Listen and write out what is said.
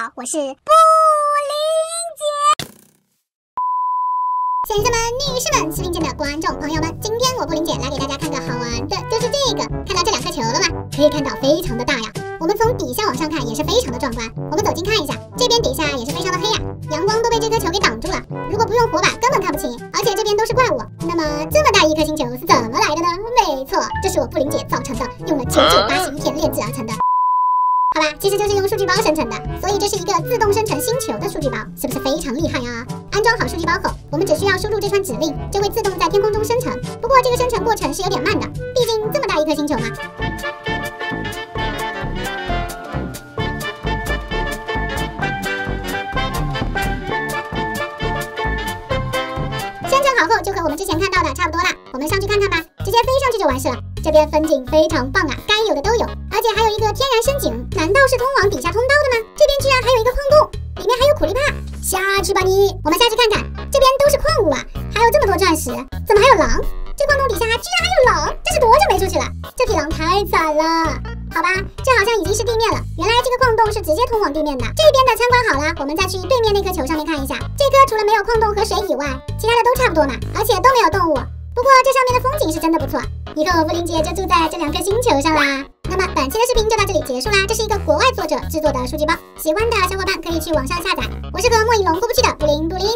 好，我是布林姐。先生们、女士们、视频前的观众朋友们，今天我布林姐来给大家看个好玩的，就是这个，看到这两颗球了吗？可以看到非常的大呀。我们从底下往上看也是非常的壮观。我们走近看一下，这边底下也是非常的黑呀，阳光都被这颗球给挡住了。如果不用火把，根本看不清。而且这边都是怪物，那么这么大一颗星球是怎么来的呢？没错，这是我布林姐造成的，用了九九八十一天炼制而成的。其实就是用数据包生成的，所以这是一个自动生成星球的数据包，是不是非常厉害啊？安装好数据包后，我们只需要输入这串指令，就会自动在天空中生成。不过这个生成过程是有点慢的，毕竟这么大一颗星球嘛。生成好后就和我们之前看到的差不多了，我们上去看看吧，直接飞上去就完事了。这边风景非常棒啊，该有的都有，而且还有一个天然深井，道是通往底下通道的吗？这边居然还有一个矿洞，里面还有苦力怕，下去吧你！我们下去看看，这边都是矿物啊，还有这么多钻石，怎么还有狼？这矿洞底下居然还有狼，这是多久没出去了？这匹狼太惨了。好吧，这好像已经是地面了。原来这个矿洞是直接通往地面的。这边的参观好了，我们再去对面那颗球上面看一下。这颗除了没有矿洞和水以外，其他的都差不多嘛，而且都没有动物。不过这上面的风景是真的不错，以后布林姐就住在这两颗星球上啦。本期的视频就到这里结束啦，这是一个国外作者制作的数据包，喜欢的小伙伴可以去网上下载。我是和末影龙过不去的布灵布灵